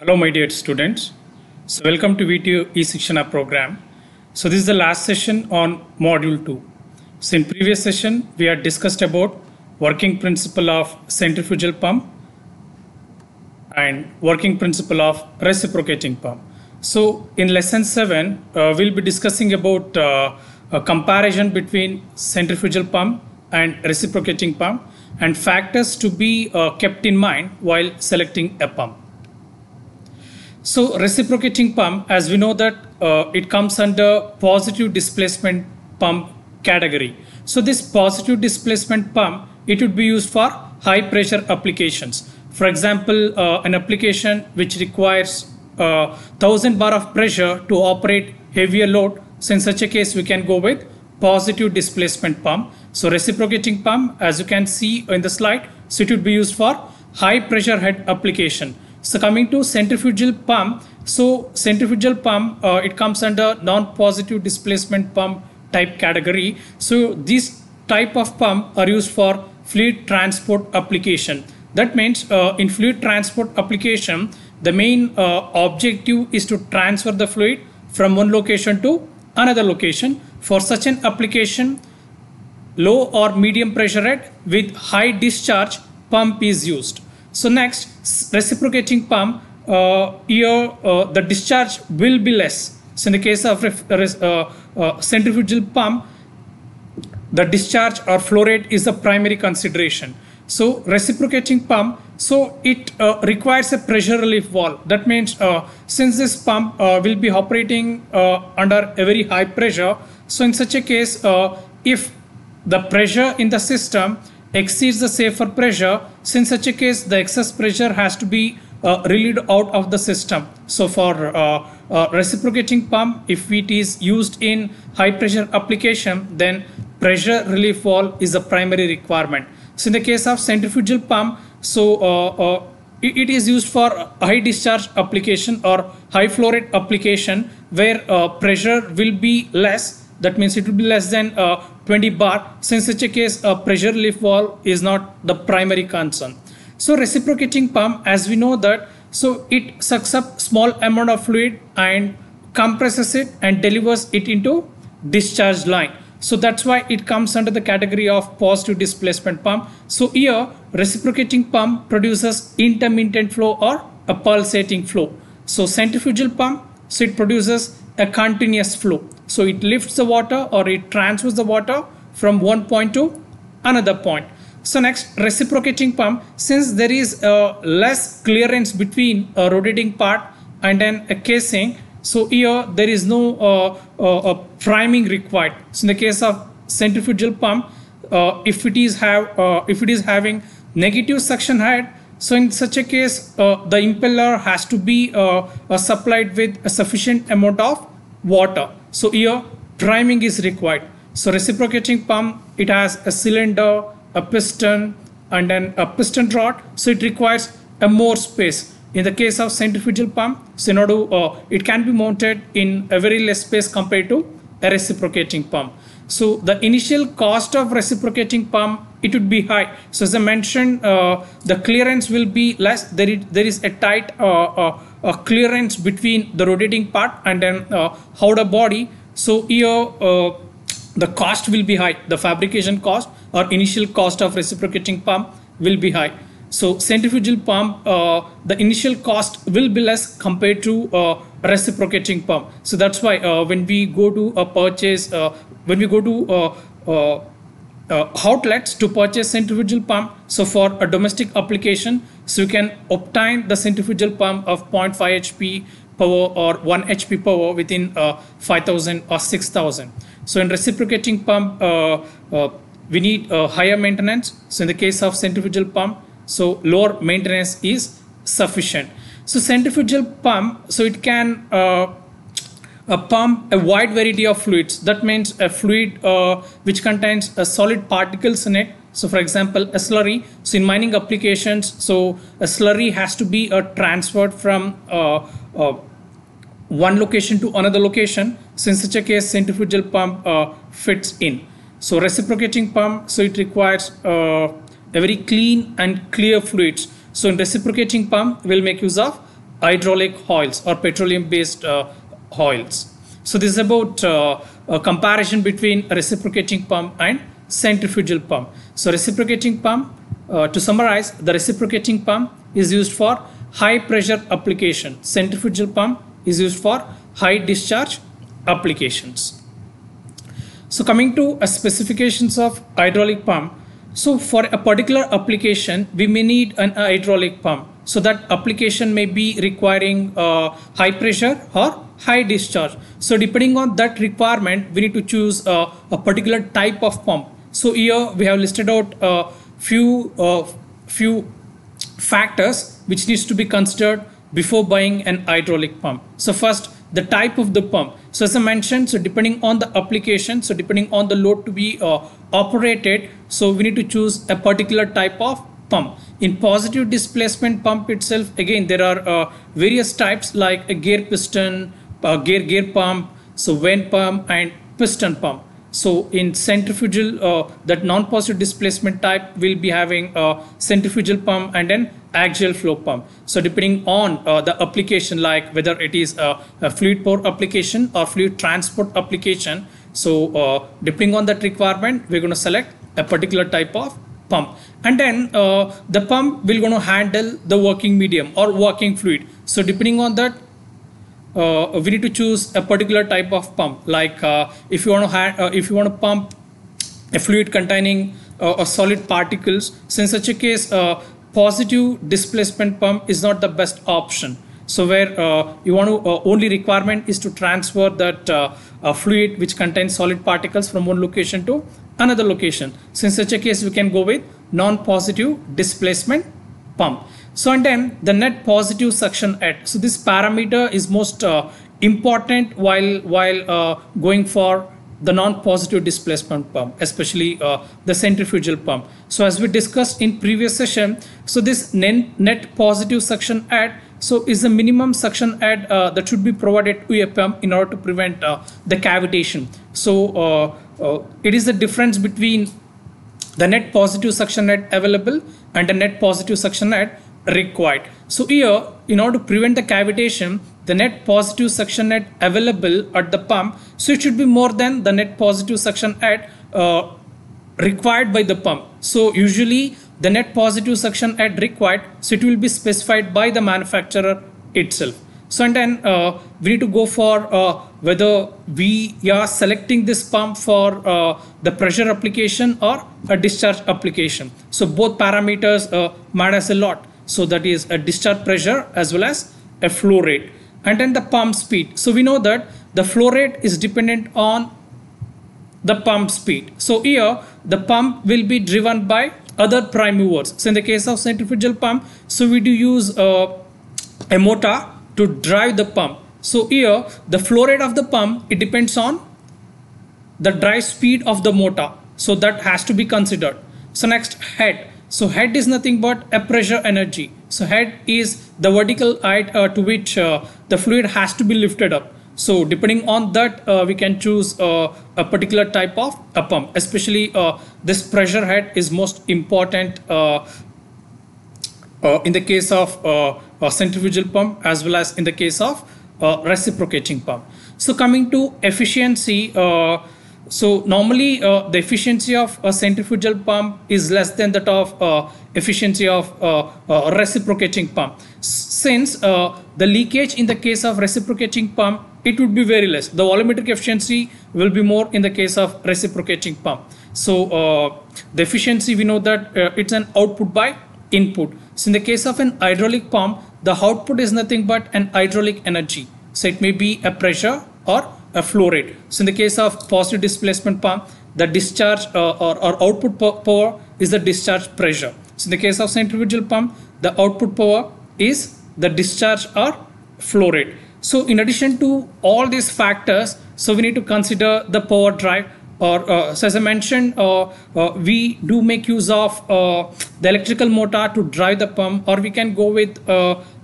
Hello, my dear students. So, welcome to VTU e-Shikshana program. So, this is the last session on Module 2. So, in previous session, we had discussed about working principle of centrifugal pump and working principle of reciprocating pump. So, in lesson 7, uh, we'll be discussing about uh, a comparison between centrifugal pump and reciprocating pump and factors to be uh, kept in mind while selecting a pump. So reciprocating pump, as we know that uh, it comes under positive displacement pump category. So this positive displacement pump, it would be used for high pressure applications. For example, uh, an application which requires uh, 1000 bar of pressure to operate heavier load. So in such a case, we can go with positive displacement pump. So reciprocating pump, as you can see in the slide, so it would be used for high pressure head application. So coming to centrifugal pump, so centrifugal pump, uh, it comes under non-positive displacement pump type category. So these type of pump are used for fluid transport application. That means uh, in fluid transport application, the main uh, objective is to transfer the fluid from one location to another location. For such an application, low or medium pressure head with high discharge pump is used. So next, reciprocating pump, uh, here uh, the discharge will be less. So in the case of uh, uh, centrifugal pump, the discharge or flow rate is the primary consideration. So reciprocating pump, so it uh, requires a pressure relief valve. That means uh, since this pump will be operating under a very high pressure, so in such a case, if the pressure in the system exceeds the safer pressure, in such a case, the excess pressure has to be uh, relieved out of the system. So for uh, uh, reciprocating pump, if it is used in high pressure application, then pressure relief valve is a primary requirement. So in the case of centrifugal pump, so uh, uh, it, it is used for high discharge application or high flow rate application where uh, pressure will be less that means it will be less than uh, 20 bar. since such a case, a pressure relief valve is not the primary concern. So reciprocating pump, as we know that, so it sucks up small amount of fluid and compresses it and delivers it into discharge line. So that's why it comes under the category of positive displacement pump. So here, reciprocating pump produces intermittent flow or a pulsating flow. So centrifugal pump, so it produces a continuous flow. So it lifts the water or it transfers the water from one point to another point. So next reciprocating pump, since there is less clearance between a rotating part and then a casing, so here there is no uh, uh, priming required. So in the case of centrifugal pump, uh, if it is have uh, if it is having negative suction head, so in such a case, uh, the impeller has to be supplied with a sufficient amount of water. So here priming is required. So reciprocating pump, it has a cylinder, a piston, and then a piston rod. So it requires a more space. In the case of centrifugal pump, so in order, uh, it can be mounted in a very less space compared to a reciprocating pump. So the initial cost of reciprocating pump, it would be high. So as I mentioned, uh, the clearance will be less. There is, there is a tight uh, uh uh, clearance between the rotating part and then uh, outer body. So here uh, the cost will be high. The fabrication cost or initial cost of reciprocating pump will be high. So centrifugal pump, uh, the initial cost will be less compared to uh, reciprocating pump. So that's why uh, when we go to a purchase, when we go to uh, outlets to purchase centrifugal pump. So for a domestic application, so you can obtain the centrifugal pump of 0.5 HP power or 1 HP power within uh, 5000 or 6000. So in reciprocating pump, uh, uh we need higher maintenance. So in the case of centrifugal pump, so lower maintenance is sufficient. So centrifugal pump, so it can uh, a pump a wide variety of fluids. That means a fluid uh, which contains a solid particles in it. So for example, a slurry. So in mining applications, so a slurry has to be uh, transferred from uh, uh one location to another location. So in such a case, centrifugal pump uh, fits in. So reciprocating pump, so it requires uh, a very clean and clear fluids. So in reciprocating pump, we'll make use of hydraulic oils or petroleum based uh, oils. So this is about uh, a comparison between a reciprocating pump and centrifugal pump. So reciprocating pump, uh, to summarize, the reciprocating pump is used for high pressure application. Centrifugal pump is used for high discharge applications. So coming to a specifications of hydraulic pump. So for a particular application, we may need an hydraulic pump. So that application may be requiring uh, high pressure or high discharge. So depending on that requirement, we need to choose uh, a particular type of pump. So here we have listed out a few uh, few factors which needs to be considered before buying an hydraulic pump. So first, the type of the pump. So as I mentioned, so depending on the application, so depending on the load to be uh, operated, so we need to choose a particular type of pump. In positive displacement pump itself, again, there are uh, various types like a gear piston, uh, gear gear pump, so vane pump and piston pump. So in centrifugal, uh, that non-positive displacement type will be having a centrifugal pump and an axial flow pump. So depending on uh, the application, like whether it is a, a, fluid power application or fluid transport application, so uh, depending on that requirement, we're going to select a particular type of pump. And then uh, the pump will going to handle the working medium or working fluid. So depending on that, uh, we need to choose a particular type of pump. Like uh, if you want to uh, if you want to pump a fluid containing uh, a solid particles, so in such a case, uh, positive displacement pump is not the best option. So where uh, you want to only requirement is to transfer that fluid which contains solid particles from one location to another location. So in such a case, we can go with non-positive displacement pump. So and then the net positive suction head. So this parameter is most uh, important while while uh, going for the non-positive displacement pump, especially uh, the centrifugal pump. So as we discussed in previous session, so this net, positive suction head so is the minimum suction head uh, that should be provided to a pump in order to prevent uh, the cavitation. So uh, uh, it is the difference between the net positive suction head available and the net positive suction head required. So here, in order to prevent the cavitation, the net positive suction head available at the pump, so it should be more than the net positive suction head uh, required by the pump. So usually the net positive suction head required, so it will be specified by the manufacturer itself. So and then uh, we need to go for uh, whether we are selecting this pump for uh, the pressure application or a discharge application. So both parameters uh, matters a lot. So that is a discharge pressure as well as a flow rate. And then the pump speed. So we know that the flow rate is dependent on the pump speed. So here the pump will be driven by other prime movers. So in the case of centrifugal pump, so we do use uh, a motor to drive the pump. So here the flow rate of the pump, it depends on the drive speed of the motor. So that has to be considered. So next head. So head is nothing but a pressure energy. So head is the vertical height uh, to which uh, the fluid has to be lifted up. So depending on that, uh, we can choose uh, a particular type of a pump. Especially uh, this pressure head is most important uh, in the case of a centrifugal pump as well as in the case of reciprocating pump. So coming to efficiency, so normally uh, the efficiency of a centrifugal pump is less than that of uh, efficiency of uh, uh reciprocating pump. Since uh, the leakage in the case of reciprocating pump, it would be very less. The volumetric efficiency will be more in the case of reciprocating pump. So uh, the efficiency, we know that it's an output by input. So in the case of an hydraulic pump, the output is nothing but an hydraulic energy. So it may be a pressure or a flow rate. So in the case of positive displacement pump, the discharge uh, or, or output power is the discharge pressure. So in the case of centrifugal pump, the output power is the discharge or flow rate. So in addition to all these factors, so we need to consider the power drive or uh, so as I mentioned, uh, uh, we do make use of uh, the electrical motor to drive the pump or we can go with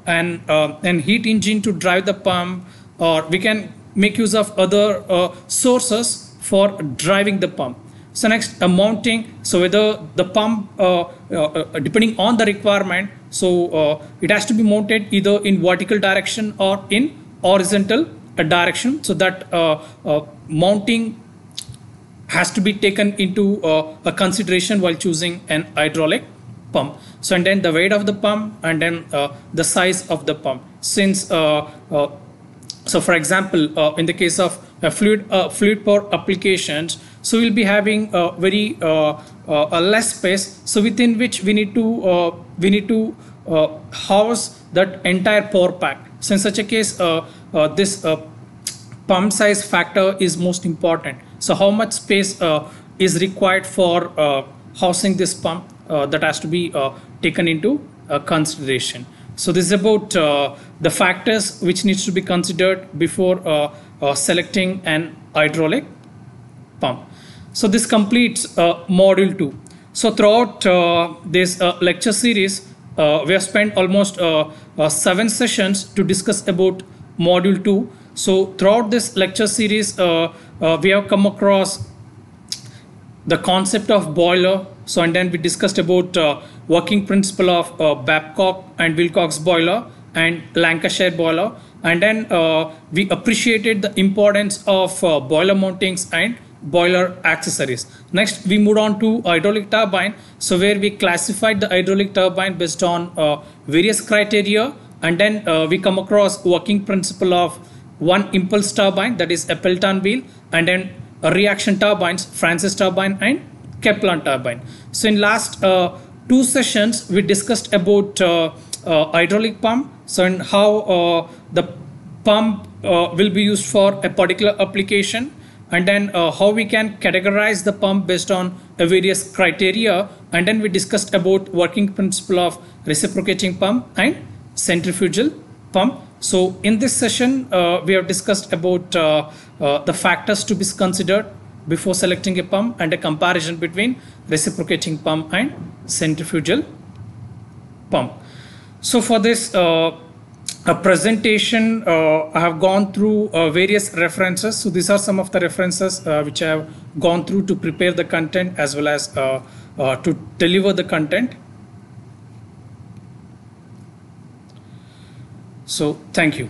uh, an, uh, heat engine to drive the pump or we can make use of other uh, sources for driving the pump. So next, uh, mounting. So whether the pump, uh, uh, depending on the requirement, so it has to be mounted either in vertical direction or in horizontal direction. So that mounting has to be taken into a consideration while choosing an hydraulic pump. So and then the weight of the pump and then uh, the size of the pump. Since uh, uh, so for example, in the case of fluid fluid power applications, so we'll be having a very uh, uh, a less space. So within which we need to uh, we need to house that entire power pack. So in such a case, this pump size factor is most important. So how much space is required for housing this pump that has to be taken into consideration. So this is about uh, the factors which needs to be considered before uh, uh, selecting an hydraulic pump. So this completes uh, module 2. So throughout uh, this uh, lecture series, uh, we have spent almost uh, uh, seven sessions to discuss about module 2. So throughout this lecture series, we have come across the concept of boiler. So and then we discussed about working principle of Babcock and Wilcox boiler and Lancashire boiler. And then we appreciated the importance of boiler mountings and boiler accessories. Next, we moved on to hydraulic turbine. So where we classified the hydraulic turbine based on uh, various criteria and then uh, we come across working principle of one impulse turbine that is a Pelton wheel and then reaction turbines, Francis turbine and Kaplan turbine. So in last uh, two sessions, we discussed about uh, uh, hydraulic pump. So and how uh, the pump will be used for a particular application and then uh, how we can categorize the pump based on various criteria and then we discussed about working principle of reciprocating pump and centrifugal pump so in this session uh, we have discussed about uh, uh the factors to be considered before selecting a pump and a comparison between reciprocating pump and centrifugal pump so for this uh, a presentation, uh, I have gone through uh, various references. So these are some of the references which I have gone through to prepare the content as well as to deliver the content. So thank you.